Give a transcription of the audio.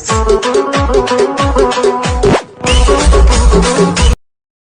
Thank you.